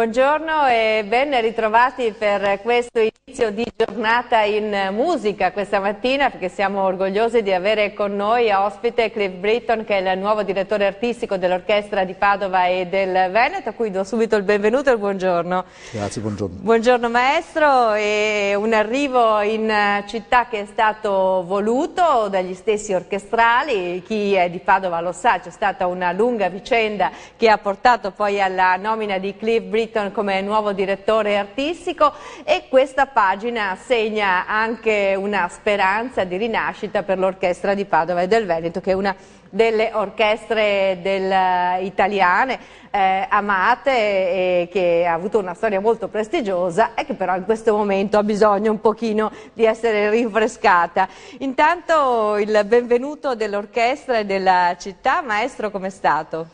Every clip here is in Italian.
Buongiorno e ben ritrovati per questo inizio di giornata in musica questa mattina perché siamo orgogliosi di avere con noi a ospite Cliff Britton che è il nuovo direttore artistico dell'orchestra di Padova e del Veneto a cui do subito il benvenuto e il buongiorno. Grazie, buongiorno. Buongiorno maestro e un arrivo in città che è stato voluto dagli stessi orchestrali, chi è di Padova lo sa, c'è stata una lunga vicenda che ha portato poi alla nomina di Cliff Britton Britton come nuovo direttore artistico e questa pagina segna anche una speranza di rinascita per l'orchestra di Padova e del Veneto che è una delle orchestre del, italiane eh, amate e che ha avuto una storia molto prestigiosa e che però in questo momento ha bisogno un pochino di essere rinfrescata. Intanto il benvenuto dell'orchestra e della città, maestro com'è stato?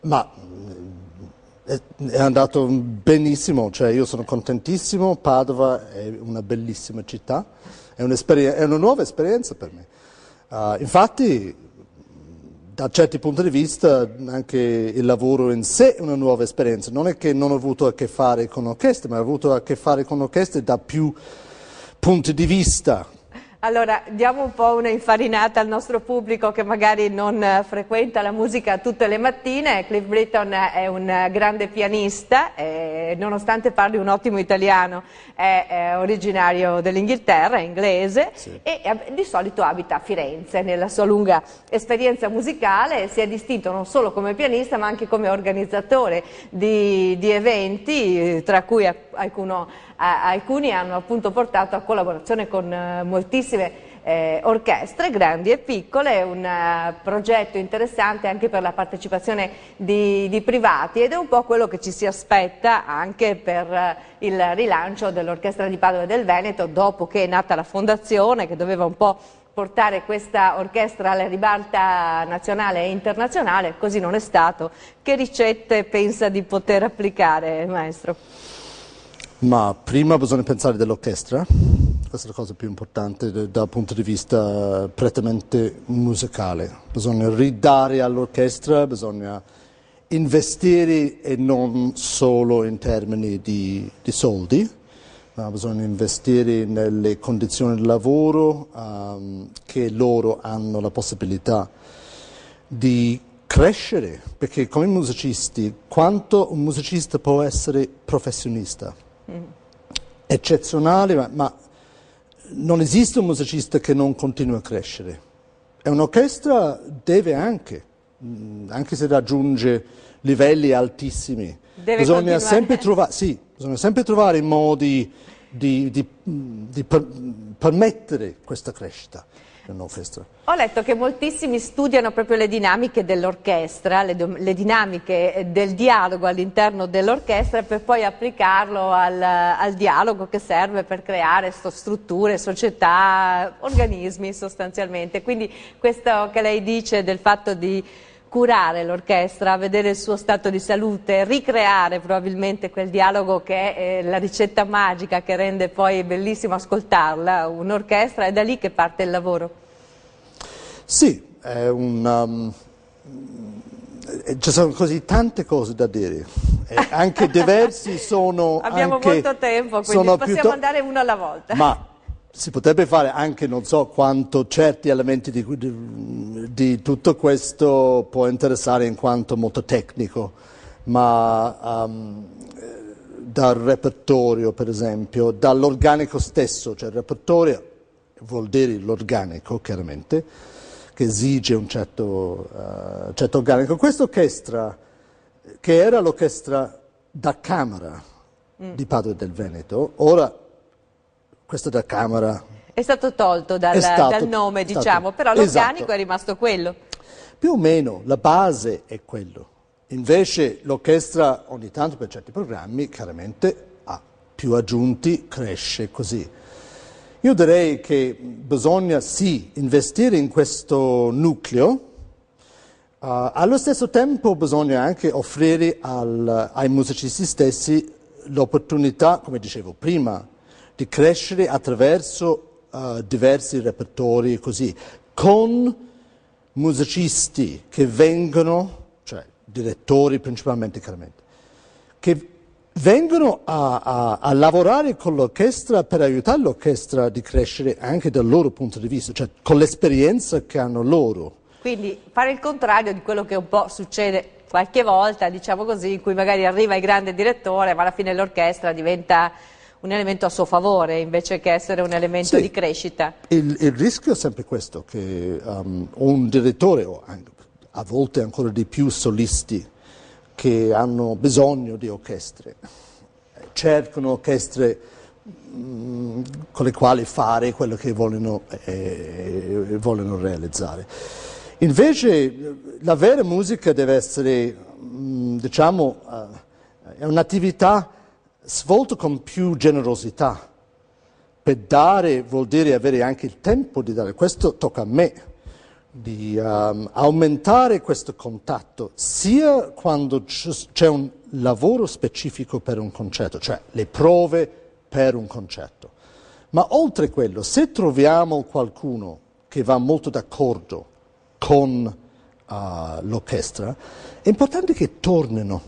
Ma è andato benissimo, cioè io sono contentissimo, Padova è una bellissima città, è, è una nuova esperienza per me. Uh, infatti, da certi punti di vista, anche il lavoro in sé è una nuova esperienza. Non è che non ho avuto a che fare con orchestre, ma ho avuto a che fare con orchestre da più punti di vista, allora, diamo un po' una infarinata al nostro pubblico che magari non eh, frequenta la musica tutte le mattine. Cliff Britton è un grande pianista, e, nonostante parli un ottimo italiano, è, è originario dell'Inghilterra, è inglese sì. e di solito abita a Firenze. Nella sua lunga esperienza musicale si è distinto non solo come pianista ma anche come organizzatore di, di eventi, tra cui alcuno alcuni hanno appunto portato a collaborazione con eh, moltissime eh, orchestre, grandi e piccole, un uh, progetto interessante anche per la partecipazione di, di, privati ed è un po' quello che ci si aspetta anche per uh, il rilancio dell'Orchestra di Padova e del Veneto dopo che è nata la fondazione che doveva un po' portare questa orchestra alla ribalta nazionale e internazionale, così non è stato. Che ricette pensa di poter applicare, maestro? Ma prima bisogna pensare dell'orchestra, questa è la cosa più importante dal punto di vista prettamente musicale. Bisogna ridare all'orchestra, bisogna investire e non solo in termini di, di soldi, ma bisogna investire nelle condizioni di lavoro um, che loro hanno la possibilità di crescere, perché come musicisti, quanto un musicista può essere professionista? Eccezionale, ma, ma, non esiste un musicista che non continua a crescere. E un'orchestra deve anche, mm, anche se raggiunge livelli altissimi, bisogna sempre, trova, sì, bisogna sempre, trovare modi di, di, di per, permettere questa crescita. Ho letto che moltissimi studiano proprio le dinamiche dell'orchestra, le, le, dinamiche eh, del dialogo all'interno dell'orchestra per poi applicarlo al, al, dialogo che serve per creare strutture, società, organismi sostanzialmente. Quindi questo che lei dice del fatto di curare l'orchestra, vedere il suo stato di salute, ricreare probabilmente quel dialogo che è eh, la ricetta magica che rende poi bellissimo ascoltarla, un'orchestra, è da lì che parte il lavoro. Sì, è un... Um, ci sono così tante cose da dire, e anche diversi sono... Abbiamo anche, molto tempo, quindi possiamo andare uno alla volta. Ma si potrebbe fare anche, non so quanto certi elementi di, di, di, tutto questo può interessare in quanto molto tecnico, ma um, dal repertorio per esempio, dall'organico stesso, cioè il repertorio vuol dire l'organico chiaramente, che esige un certo, uh, certo organico. Questa orchestra, che era l'orchestra da Camera mm. di Padre del Veneto, ora questo da Camera. È stato tolto dal, stato, dal nome, stato, diciamo, però l'organico esatto. è rimasto quello. Più o meno, la base è quello. Invece l'orchestra ogni tanto per certi programmi chiaramente ha più aggiunti, cresce così. Io direi che bisogna sì investire in questo nucleo, uh, allo stesso tempo bisogna anche offrire al, ai musicisti stessi l'opportunità, come dicevo prima, di crescere attraverso uh, diversi repertori così, con musicisti che vengono, cioè direttori principalmente chiaramente, che vengono a, a, a lavorare con l'orchestra per aiutare l'orchestra di crescere anche dal loro punto di vista, cioè con l'esperienza che hanno loro. Quindi fare il contrario di quello che un po' succede qualche volta, diciamo così, in cui magari arriva il grande direttore, ma alla fine l'orchestra diventa un elemento a suo favore invece che essere un elemento sì, di crescita. Il, il, rischio è sempre questo, che um, un direttore, o a volte ancora di più solisti, che hanno bisogno di orchestre, cercano orchestre mh, mm, con le quali fare quello che vogliono, eh, vogliono realizzare. Invece la vera musica deve essere, mm, diciamo, uh, è un'attività svolta con più generosità. Per dare vuol dire avere anche il tempo di dare. Questo tocca a me, di um, aumentare questo contatto, sia quando c'è un lavoro specifico per un concerto, cioè le prove per un concerto. Ma oltre quello, se troviamo qualcuno che va molto d'accordo con uh, l'orchestra, è importante che tornino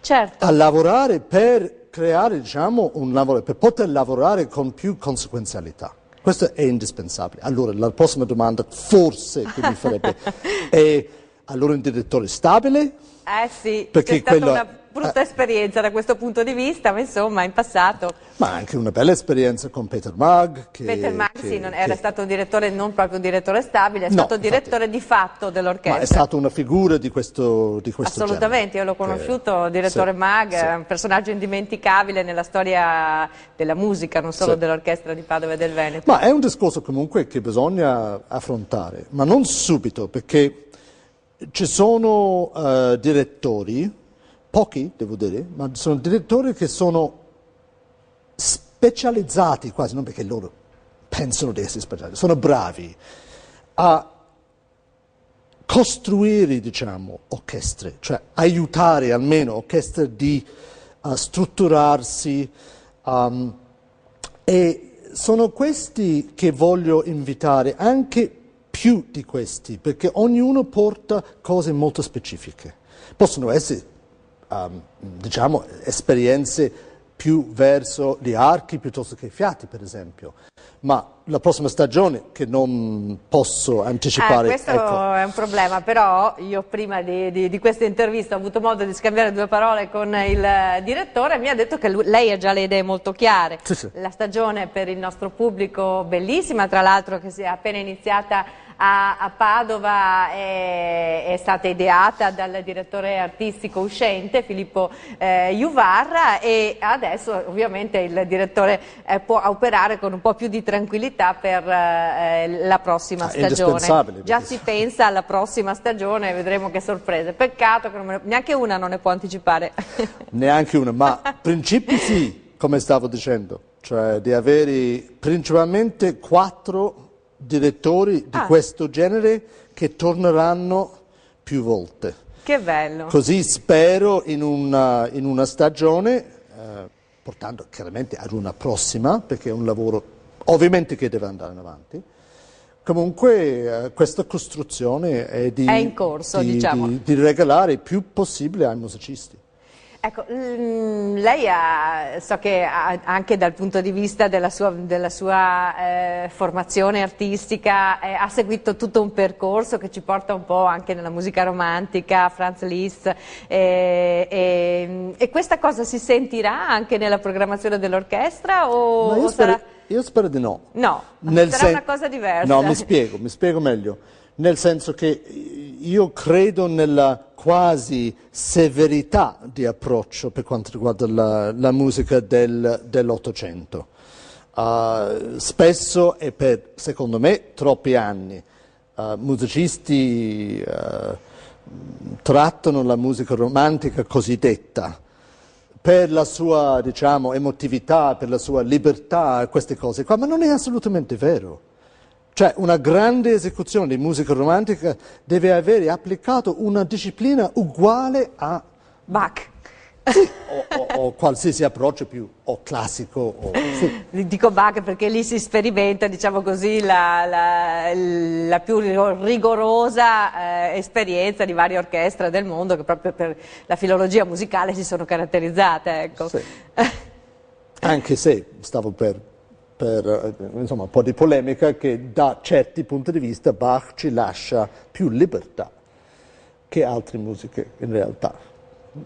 certo. a lavorare per creare diciamo, un lavoro, per poter lavorare con più conseguenzialità. Questo è indispensabile. Allora, la prossima domanda, forse, che mi farebbe, è allora un direttore stabile? Eh sì, perché quello... una brutta eh. esperienza da questo punto di vista, ma insomma in passato. Ma anche una bella esperienza con Peter Mag. Che, Peter Mag che, sì, non, che... era stato un direttore, non proprio un direttore stabile, è no, stato direttore di fatto dell'orchestra. Ma è stata una figura di questo, di questo Assolutamente, genere. io l'ho conosciuto, direttore sì, Mag, sì. un personaggio indimenticabile nella storia della musica, non solo sì. dell'orchestra di Padova e del Veneto. Ma è un discorso comunque che bisogna affrontare, ma non subito, perché ci sono uh, direttori pochi devo dire, ma sono direttori che sono specializzati quasi, non perché loro pensano di essere specializzati, sono bravi a costruire, diciamo, orchestre, cioè aiutare almeno orchestre di uh, strutturarsi um, e sono questi che voglio invitare, anche più di questi, perché ognuno porta cose molto specifiche. Possono essere um, diciamo, esperienze più verso gli archi piuttosto che i fiati, per esempio. Ma la prossima stagione, che non posso anticipare... Eh, questo ecco. è un problema, però io prima di, di, di, questa intervista ho avuto modo di scambiare due parole con il direttore e mi ha detto che lui, lei ha già le idee molto chiare. Sì, sì. La stagione per il nostro pubblico bellissima, tra l'altro che si è appena iniziata a, a Padova è, è, stata ideata dal direttore artistico uscente Filippo eh, Juvarra e adesso ovviamente il direttore eh, può operare con un po' più di tranquillità per eh, la prossima ah, stagione. Già si pensa alla prossima stagione e vedremo che sorprese. Peccato che ne, neanche una non ne può anticipare. neanche una, ma principi sì, come stavo dicendo, cioè di avere principalmente quattro direttori di ah. questo genere che torneranno più volte. Che bello. Così spero in una, in una stagione, eh, portando chiaramente ad una prossima, perché è un lavoro ovviamente che deve andare avanti. Comunque eh, questa costruzione è di, è corso, di, diciamo. di, di regalare il più possibile ai musicisti. Ecco, mm, lei ha, so che ha, anche dal punto di vista della sua, della sua eh, formazione artistica eh, ha seguito tutto un percorso che ci porta un po' anche nella musica romantica, Franz Liszt, eh, e, questa cosa si sentirà anche nella programmazione dell'orchestra? O, io, spero, io, spero, di no. No, Nel sarà una cosa diversa. No, mi spiego, mi spiego meglio. Nel senso che io credo nella quasi severità di approccio per quanto riguarda la, la musica del, dell'Ottocento. Uh, spesso e per, secondo me, troppi anni, uh, musicisti uh, trattano la musica romantica cosiddetta per la sua, diciamo, emotività, per la sua libertà, queste cose qua, ma non è assolutamente vero. Cioè una grande esecuzione di musica romantica deve avere applicato una disciplina uguale a Bach. Sì, o, o, o, qualsiasi approccio più o classico. O, sì. Dico Bach perché lì si sperimenta, diciamo così, la, la, la più rigorosa eh, esperienza di varie orchestre del mondo che proprio per la filologia musicale si sono caratterizzate. Ecco. Sì. Anche se stavo per, per eh, insomma, un po' di polemica che da certi punti di vista Bach ci lascia più libertà che altre musiche in realtà.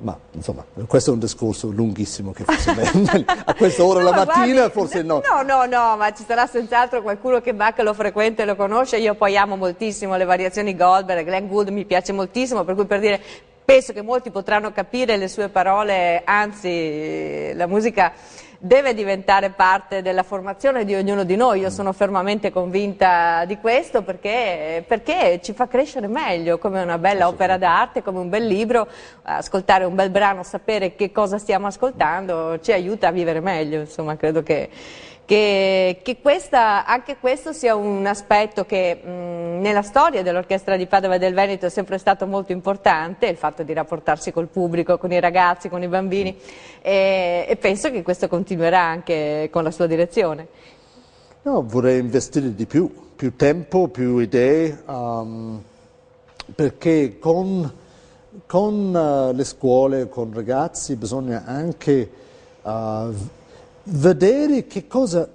Ma insomma, questo è un discorso lunghissimo che forse a questa ora no, la mattina guardi, forse no. No, no, no, ma ci sarà senz'altro qualcuno che Bach lo frequenta e lo conosce, io poi amo moltissimo le variazioni Goldberg, Glenn Gould mi piace moltissimo, per cui per dire penso che molti potranno capire le sue parole, anzi la musica deve diventare parte della formazione di ognuno di noi, io sono fermamente convinta di questo perché, perché ci fa crescere meglio, come una bella opera d'arte, come un bel libro, ascoltare un bel brano, sapere che cosa stiamo ascoltando ci aiuta a vivere meglio, insomma credo che che, che questa, anche questo sia un aspetto che mh, nella storia dell'Orchestra di Padova e del Veneto è sempre stato molto importante, il fatto di rapportarsi col pubblico, con i ragazzi, con i bambini e, e penso che questo continuerà anche con la sua direzione. No, vorrei investire di più, più tempo, più idee, um, perché con, con uh, le scuole, con i ragazzi bisogna anche uh, vedere che cosa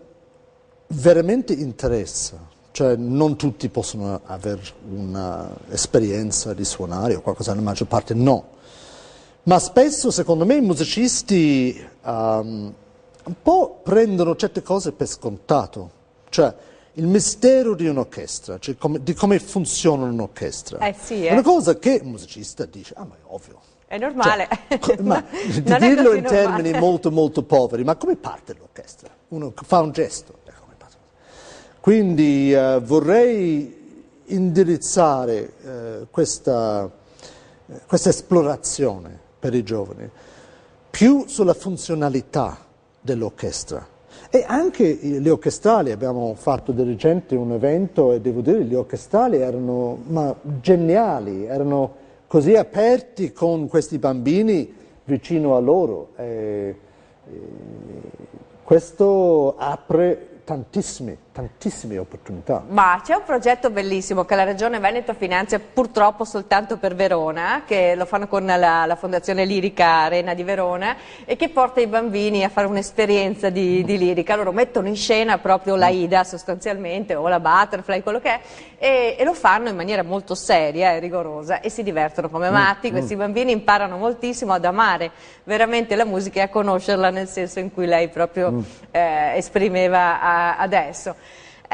veramente interessa. Cioè non tutti possono avere un'esperienza di suonare o qualcosa, la maggior parte no. Ma spesso, secondo me, i musicisti um, un po' prendono certe cose per scontato. Cioè, il mistero di un'orchestra, cioè come, di come funziona un'orchestra. Eh sì, eh. È una cosa che un musicista dice, ah ma è ovvio, è normale. Cioè, ma, di dirlo in normale. termini molto molto poveri, ma come parte l'orchestra? Uno fa un gesto. Quindi uh, vorrei indirizzare uh, questa, uh, questa esplorazione per i giovani più sulla funzionalità dell'orchestra. E anche le orchestrali, abbiamo fatto di recente un evento e devo dire che le orchestrali erano ma, geniali, erano così aperti con questi bambini vicino a loro. E, e questo apre tantissime, tantissime opportunità. Ma c'è un progetto bellissimo che la Regione Veneto finanzia purtroppo soltanto per Verona, che lo fanno con la, la Fondazione Lirica Arena di Verona e che porta i bambini a fare un'esperienza di, di, lirica. Loro mettono in scena proprio la Ida sostanzialmente o la Butterfly, quello che è, e, e lo fanno in maniera molto seria e rigorosa e si divertono come mm, matti. Mm. Questi bambini imparano moltissimo ad amare veramente la musica e a conoscerla nel senso in cui lei proprio mm. eh, esprimeva adesso.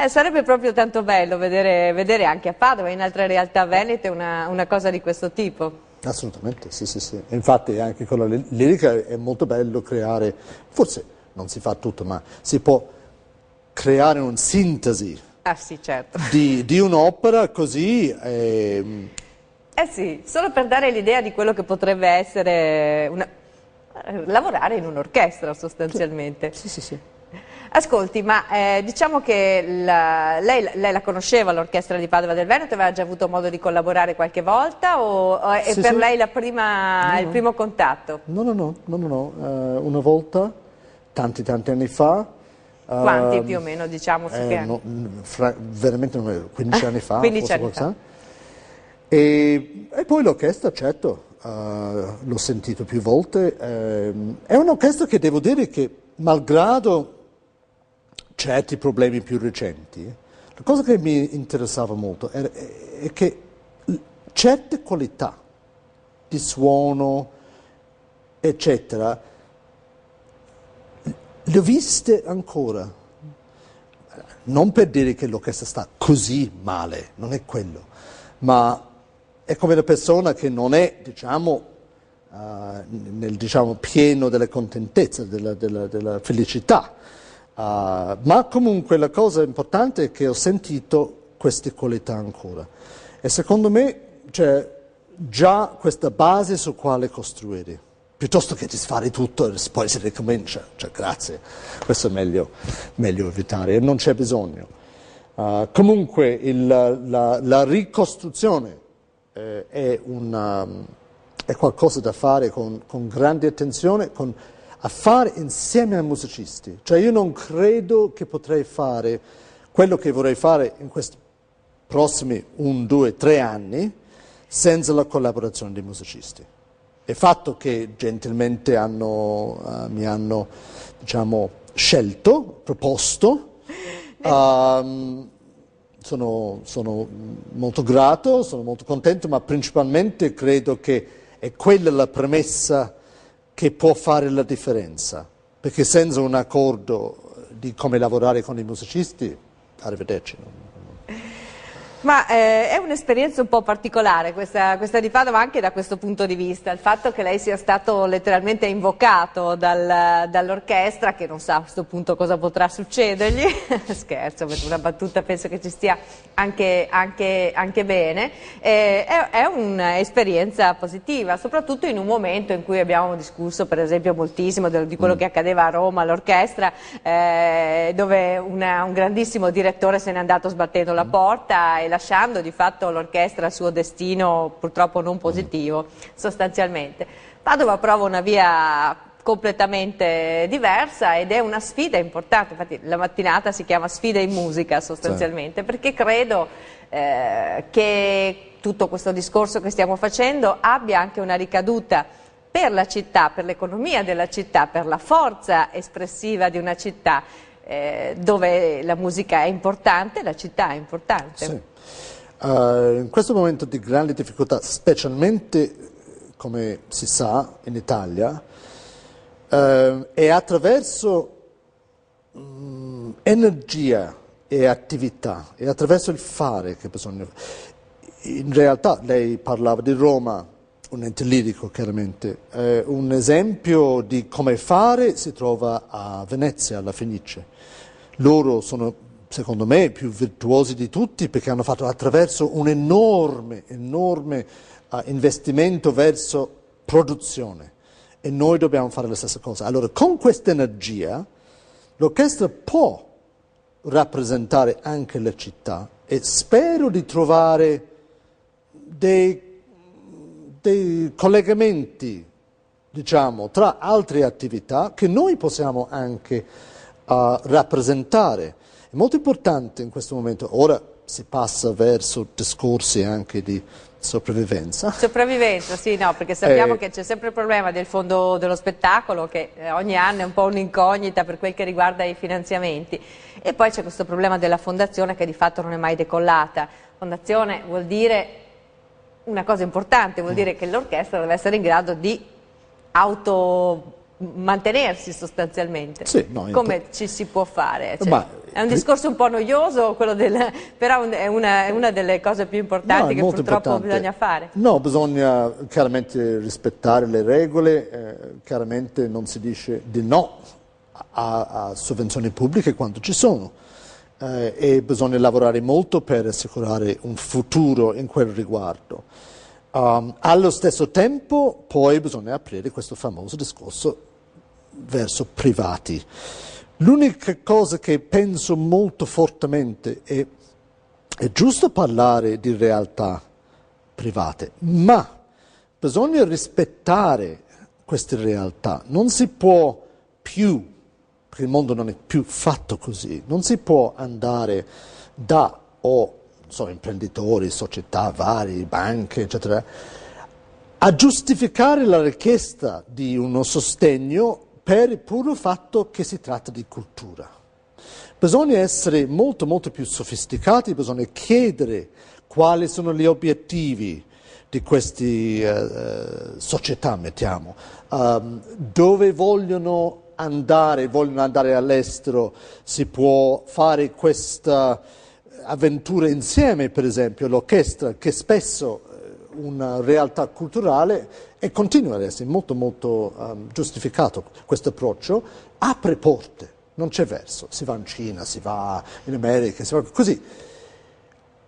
Eh, sarebbe proprio tanto bello vedere, vedere, anche a Padova e in altre realtà venete una, una cosa di questo tipo. Assolutamente, sì, sì, sì. Infatti anche con la lirica è molto bello creare, forse non si fa tutto, ma si può creare una sintesi ah, sì, certo. di, di un'opera così... Eh... eh sì, solo per dare l'idea di quello che potrebbe essere una... lavorare in un'orchestra sostanzialmente. Sì, sì, sì. Ascolti, ma eh, diciamo che la, lei, lei, la conosceva l'orchestra di Padova del Veneto, aveva già avuto modo di collaborare qualche volta o, o è sì, per sì. lei prima, no, il primo contatto? No, no, no, no, no, no. Uh, una volta, tanti tanti anni fa. Quanti uh, più o meno, diciamo? Eh, no, fra, veramente 15 anni fa. 15 anni fa. E, e, poi l'orchestra, certo, uh, l'ho sentito più volte. Uh, è un'orchestra che devo dire che, malgrado certi problemi più recenti, la cosa che mi interessava molto è, è che certe qualità di suono, eccetera, le ho viste ancora. Non per dire che l'orchestra sta così male, non è quello, ma è come una persona che non è, diciamo, uh, nel diciamo, pieno delle contentezze, della, della, della felicità. Uh, ma comunque la cosa importante è che ho sentito queste qualità ancora. E secondo me c'è già questa base su quale costruire, piuttosto che disfare tutto e poi si ricomincia, cioè grazie, questo è meglio, meglio evitare. Non c'è bisogno. Uh, comunque il, la, la, ricostruzione eh, è, una, è qualcosa da fare con, con grande attenzione, con, a fare insieme ai musicisti. Cioè io non credo che potrei fare quello che vorrei fare in questi prossimi un, due, tre anni senza la collaborazione dei musicisti. Il fatto che gentilmente hanno, uh, mi hanno diciamo, scelto, proposto, um, sono, sono, molto grato, sono molto contento, ma principalmente credo che è quella la premessa che può fare la differenza, perché senza un accordo di come lavorare con i musicisti, arrivederci. Ma eh, è un'esperienza un po' particolare questa, questa, di Padova anche da questo punto di vista, il fatto che lei sia stato letteralmente invocato dal, dall'orchestra, che non sa a questo punto cosa potrà succedergli, scherzo, per una battuta penso che ci stia anche, anche, anche bene, eh, è, è un'esperienza positiva, soprattutto in un momento in cui abbiamo discusso per esempio moltissimo di quello mm. che accadeva a Roma all'orchestra, eh, dove una, un grandissimo direttore se n'è andato sbattendo la mm. porta lasciando di fatto l'orchestra al suo destino purtroppo non positivo sostanzialmente. Padova prova una via completamente diversa ed è una sfida importante, infatti la mattinata si chiama sfida in musica sostanzialmente, sì. perché credo eh, che tutto questo discorso che stiamo facendo abbia anche una ricaduta per la città, per l'economia della città, per la forza espressiva di una città eh, dove la musica è importante, la città è importante. Sì. Uh, in questo momento di grande difficoltà, specialmente come si sa in Italia, uh, è attraverso um, energia e attività, è attraverso il fare che bisogna In realtà lei parlava di Roma, un ente lirico chiaramente, eh, un esempio di come fare si trova a Venezia, alla Fenice. Loro sono secondo me, più virtuosi di tutti perché hanno fatto attraverso un enorme, enorme uh, investimento verso produzione e noi dobbiamo fare la stessa cosa. Allora, con questa energia l'orchestra può rappresentare anche la città e spero di trovare dei, dei collegamenti, diciamo, tra altre attività che noi possiamo anche uh, rappresentare è molto importante in questo momento, ora si passa verso discorsi anche di sopravvivenza. Sopravvivenza, sì, no, perché sappiamo eh, che c'è sempre il problema del fondo dello spettacolo che eh, ogni anno è un po' un'incognita per quel che riguarda i finanziamenti e poi c'è questo problema della fondazione che di fatto non è mai decollata. Fondazione vuol dire una cosa importante, vuol dire che l'orchestra deve essere in grado di auto mantenersi sostanzialmente. Sì, no, Come ci si può fare? Cioè, Ma, è un discorso un po' noioso, del, però è una, è una, delle cose più importanti no, che purtroppo importante. bisogna fare. No, bisogna chiaramente rispettare le regole, eh, chiaramente non si dice di no a, a sovvenzioni pubbliche quando ci sono eh, e bisogna lavorare molto per assicurare un futuro in quel riguardo. Um, allo stesso tempo poi bisogna aprire questo famoso discorso verso privati. L'unica cosa che penso molto fortemente è, è giusto parlare di realtà private, ma bisogna rispettare queste realtà. Non si può più, perché il mondo non è più fatto così, non si può andare da o so, imprenditori, società varie, banche, eccetera, a giustificare la richiesta di uno sostegno per il puro fatto che si tratta di cultura. Bisogna essere molto molto più sofisticati, bisogna chiedere quali sono gli obiettivi di queste uh, società, mettiamo, um, dove vogliono andare, vogliono andare all'estero, si può fare questa avventura insieme, per esempio, l'orchestra, che spesso una realtà culturale e continua ad essere molto molto um, giustificato questo approccio, apre porte, non c'è verso, si va in Cina, si va in America, si va così,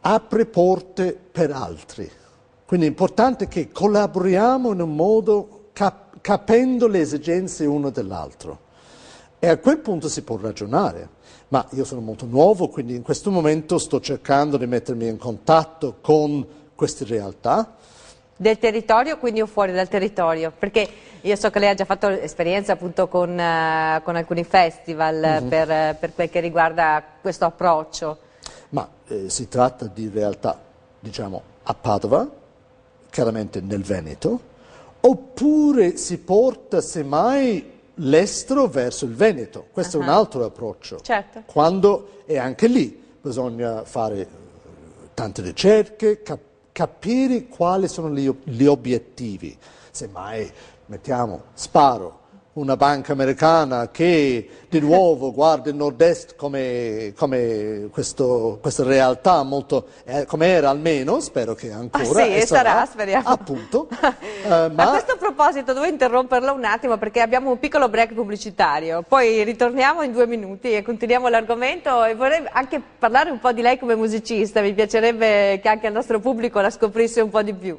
apre porte per altri. Quindi è importante che collaboriamo in un modo cap- capendo le esigenze uno dell'altro. E a quel punto si può ragionare. Ma io sono molto nuovo, quindi in questo momento sto cercando di mettermi in contatto con queste realtà del territorio, quindi o fuori dal territorio? Perché io so che lei ha già fatto esperienza appunto con, uh, con alcuni festival mm-hmm. per, per, quel che riguarda questo approccio. Ma eh, si tratta di realtà, diciamo, a Padova, chiaramente nel Veneto, oppure si porta semmai l'estero verso il Veneto. Questo uh-huh. è un altro approccio. Certo. Quando, e anche lì bisogna fare eh, tante ricerche, cap- capire quali sono gli, gli obiettivi. Semmai mettiamo, sparo, una banca americana che di nuovo guarda il nord-est come, come questo, questa realtà molto, eh, come era almeno, spero che ancora. Ah, sì, e sarà, sarà, speriamo. Appunto. uh, ma... A questo proposito devo interromperla un attimo perché abbiamo un piccolo break pubblicitario, poi ritorniamo in due minuti e continuiamo l'argomento e vorrei anche parlare un po' di lei come musicista, mi piacerebbe che anche il nostro pubblico la scoprisse un po' di più.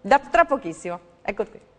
Da, tra pochissimo, ecco qui.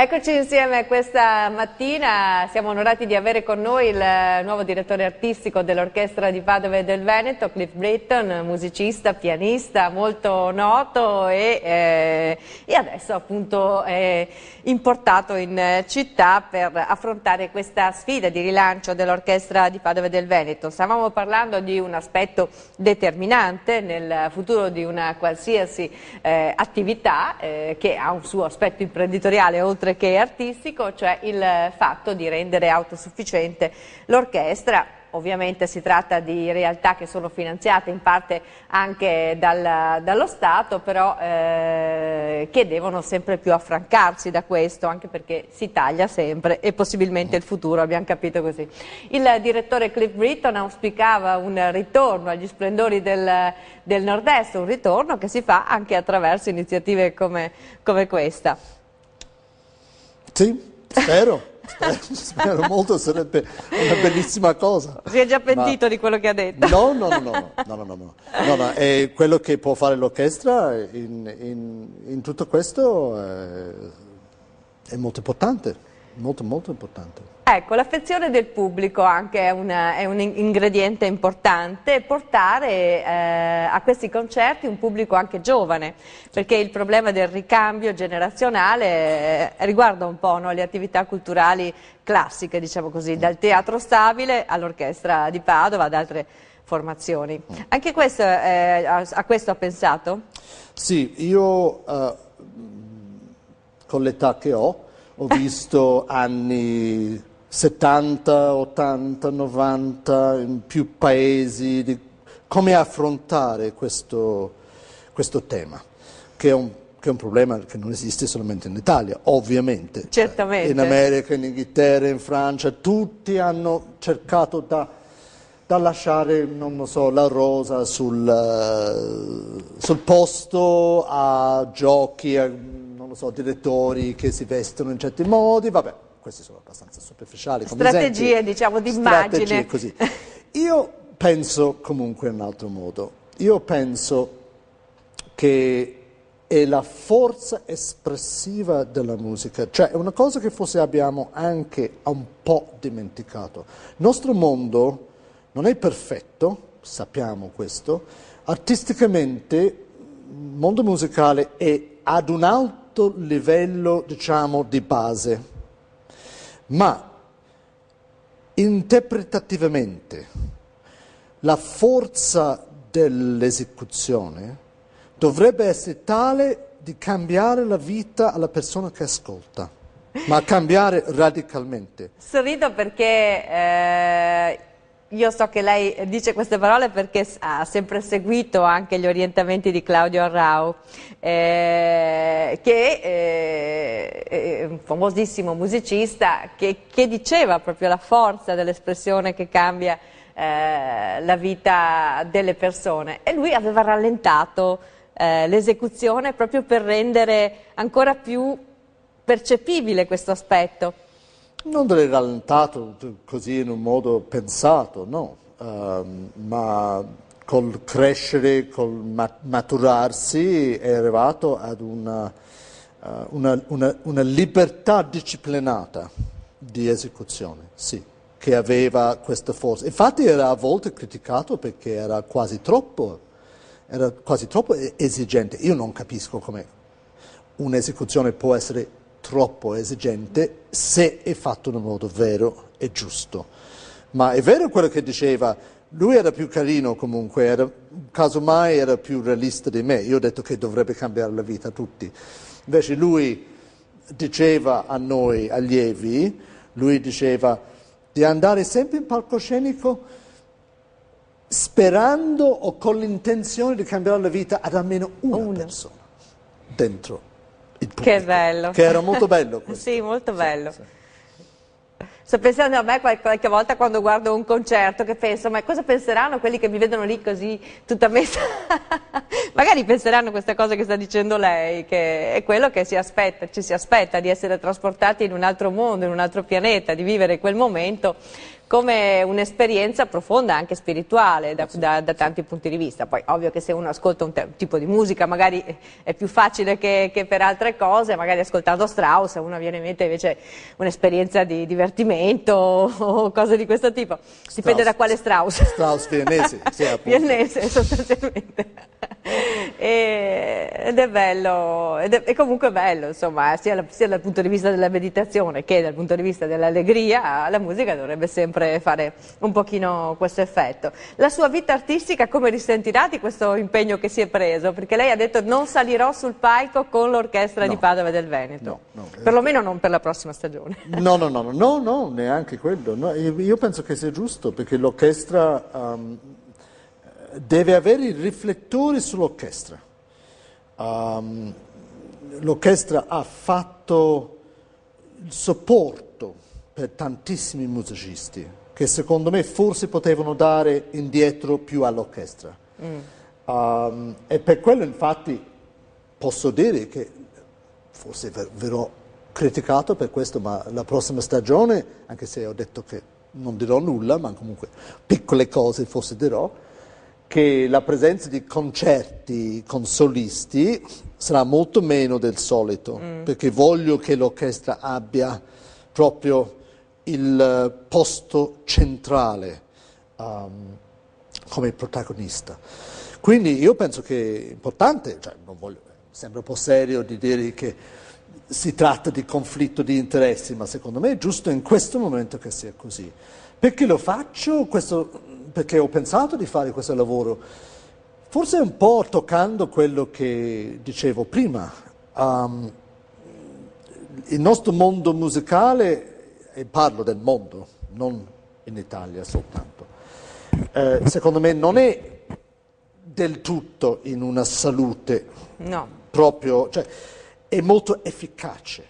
Eccoci insieme questa mattina, siamo onorati di avere con noi il nuovo direttore artistico dell'Orchestra di Padova e del Veneto, Cliff Britton, musicista, pianista molto noto e, eh, e adesso appunto è importato in città per affrontare questa sfida di rilancio dell'Orchestra di Padova e del Veneto. Stavamo parlando di un aspetto determinante nel futuro di una qualsiasi eh, attività eh, che ha un suo aspetto imprenditoriale oltre oltre che artistico, cioè il fatto di rendere autosufficiente l'orchestra. Ovviamente si tratta di realtà che sono finanziate in parte anche dal, dallo Stato, però eh, che devono sempre più affrancarsi da questo, anche perché si taglia sempre e possibilmente il futuro, abbiamo capito così. Il direttore Cliff Britton auspicava un ritorno agli splendori del, del Nord-Est, un ritorno che si fa anche attraverso iniziative come, come questa. Sì, spero. Spero molto, sarebbe una bellissima cosa. Si è già pentito di quello che ha detto. No, no, no, no, no, è quello che può fare l'orchestra in, tutto questo è molto importante molto, molto importante. Ecco, l'affezione del pubblico anche è, una, è un ingrediente importante, portare eh, a questi concerti un pubblico anche giovane, perché il problema del ricambio generazionale eh, riguarda un po' no, le attività culturali classiche, diciamo così, dal teatro stabile all'orchestra di Padova, ad altre formazioni. Anche questo, eh, a, a, questo ha pensato? Sì, io eh, con l'età che ho ho visto anni 70, 80, 90 in più paesi, di come affrontare questo, questo tema, che è, un, che è, un, problema che non esiste solamente in Italia, ovviamente. Certamente. In America, in Inghilterra, in Francia, tutti hanno cercato da, da lasciare, non so, la rosa sul, sul posto a giochi, a, non so, direttori che si vestono in certi modi, vabbè questi sono abbastanza superficiali. Strategie, esempi. diciamo, di immagine. così. Io penso comunque in un altro modo. Io penso che è la forza espressiva della musica, cioè è una cosa che forse abbiamo anche un po' dimenticato. Il nostro mondo non è perfetto, sappiamo questo, artisticamente il mondo musicale è ad un alto livello, diciamo, di base ma interpretativamente la forza dell'esecuzione dovrebbe essere tale di cambiare la vita alla persona che ascolta, ma cambiare radicalmente. Sorrido perché eh, io so che lei dice queste parole perché ha sempre seguito anche gli orientamenti di Claudio Arrau, eh, che eh, è un famosissimo musicista che, che, diceva proprio la forza dell'espressione che cambia eh, la vita delle persone e lui aveva rallentato eh, l'esecuzione proprio per rendere ancora più percepibile questo aspetto. Non l'hai rallentato così in un modo pensato, no, uh, ma col crescere, col maturarsi è arrivato ad una, una, una, una libertà disciplinata di esecuzione, sì, che aveva questa forza. Infatti era a volte criticato perché era quasi troppo, era quasi troppo esigente. Io non capisco come un'esecuzione può essere troppo esigente se è fatto in un modo vero e giusto. Ma è vero quello che diceva, lui era più carino comunque, era, casomai era più realista di me. Io ho detto che dovrebbe cambiare la vita a tutti. Invece lui diceva a noi allievi, lui diceva di andare sempre in palcoscenico sperando o con l'intenzione di cambiare la vita ad almeno una, una. persona dentro il pubblico. Che bello. Che era molto bello questo. sì, molto bello. Sì, sì. Sto pensando a me qualche, volta quando guardo un concerto che penso, ma cosa penseranno quelli che mi vedono lì così tutta messa? Magari penseranno questa cosa che sta dicendo lei, che è quello che si aspetta, ci si aspetta di essere trasportati in un altro mondo, in un altro pianeta, di vivere quel momento come un'esperienza profonda anche spirituale da, da, da, tanti punti di vista. Poi ovvio che se uno ascolta un, tipo di musica magari è più facile che, che, per altre cose, magari ascoltando Strauss uno viene in mente invece un'esperienza di divertimento o cose di questo tipo. Strauss, Dipende da quale Strauss. Strauss viennese. Sì, viennese sostanzialmente. E, ed è bello, ed è, è comunque bello, insomma, sia, sia dal punto di vista della meditazione che dal punto di vista dell'allegria, la musica dovrebbe sempre fare un pochino questo effetto. La sua vita artistica come risentirà di questo impegno che si è preso? Perché lei ha detto non salirò sul palco con l'orchestra no. di Padova e del Veneto. No, no. Perlomeno non per la prossima stagione. No, no, no, no, no neanche quello. Io penso che sia giusto perché l'orchestra um, deve avere i riflettori sull'orchestra. Um, l'orchestra ha fatto il supporto per tantissimi musicisti che secondo me forse potevano dare indietro più all'orchestra. Mm. Um, e per quello infatti posso dire che forse verrò criticato per questo, ma la prossima stagione, anche se ho detto che non dirò nulla, ma comunque piccole cose forse dirò, che la presenza di concerti con solisti sarà molto meno del solito, mm. perché voglio che l'orchestra abbia proprio il eh, posto centrale um, come protagonista. Quindi io penso che è importante, cioè voglio, sembra un po' serio di dire che si tratta di conflitto di interessi, ma secondo me è giusto in questo momento che sia così. Perché lo faccio? Questo, perché ho pensato di fare questo lavoro, forse un po' toccando quello che dicevo prima. Um, il nostro mondo musicale e parlo del mondo, non in Italia soltanto, eh, secondo me non è del tutto in una salute no. proprio, cioè è molto efficace,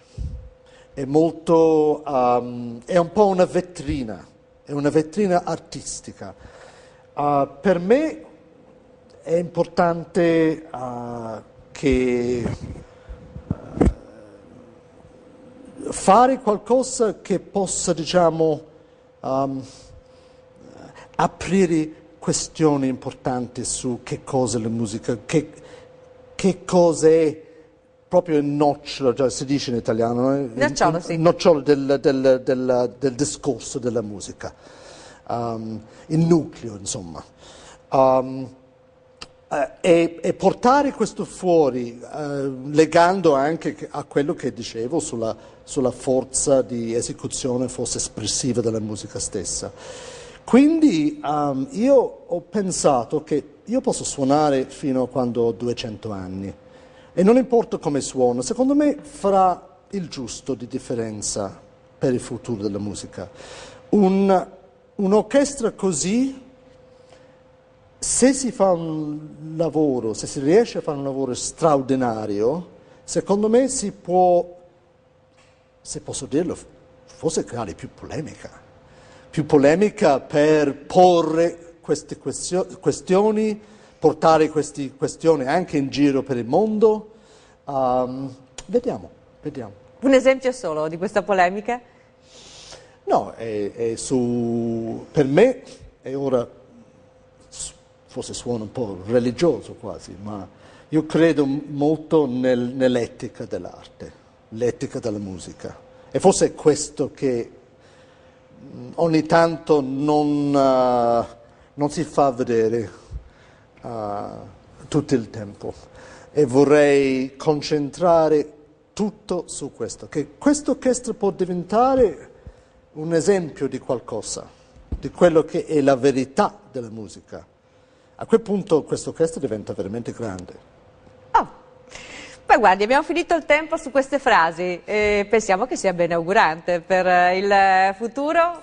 è, molto, um, è un po' una vetrina, è una vetrina artistica. Uh, per me è importante uh, che fare qualcosa che possa, diciamo, um, aprire questioni importanti su che cosa è la musica, che, che cosa è proprio il nocciolo, cioè si dice in italiano, eh? nocciolo, sì. nocciolo del, del, del, del, discorso della musica, um, il nucleo, insomma. Um, eh, e, e, portare questo fuori, eh, legando anche a quello che dicevo sulla, sulla, forza di esecuzione forse espressiva della musica stessa. Quindi um, io ho pensato che io posso suonare fino a quando ho 200 anni e non importa come suono, secondo me farà il giusto di differenza per il futuro della musica. Un, un'orchestra così se si fa un lavoro, se si riesce a fare un lavoro straordinario, secondo me si può, se posso dirlo, forse creare più polemica. Più polemica per porre queste questioni, portare queste questioni anche in giro per il mondo. Um, vediamo, vediamo. Un esempio solo di questa polemica? No, è, è su, per me è ora forse suona un po' religioso quasi, ma Io credo molto nel, nell'etica dell'arte, l'etica della musica. E forse è questo che ogni tanto non, uh, non si fa vedere uh, tutto il tempo. E vorrei concentrare tutto su questo, che questa orchestra può diventare un esempio di qualcosa, di quello che è la verità della musica. A quel punto questa orchestra diventa veramente grande. Beh guardi, abbiamo finito il tempo su queste frasi e pensiamo che sia ben augurante per eh, il futuro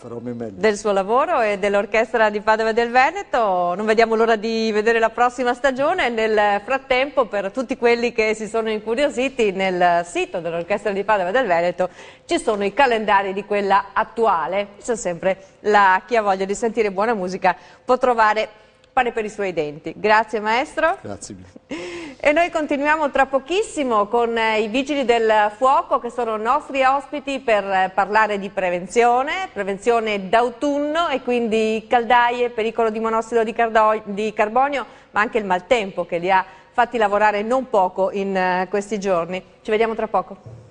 del suo lavoro e dell'Orchestra di Padova del Veneto. Non vediamo l'ora di vedere la prossima stagione. Nel frattempo, per tutti quelli che si sono incuriositi, nel sito dell'Orchestra di Padova del Veneto ci sono i calendari di quella attuale. C'è sempre la, chi ha voglia di sentire buona musica può trovare pane per i suoi denti. Grazie maestro. Grazie. E noi continuiamo tra pochissimo con eh, i vigili del fuoco che sono nostri ospiti per eh, parlare di prevenzione, prevenzione d'autunno e quindi caldaie, pericolo di monossido di, di carbonio, ma anche il maltempo che li ha fatti lavorare non poco in eh, questi giorni. Ci vediamo tra poco.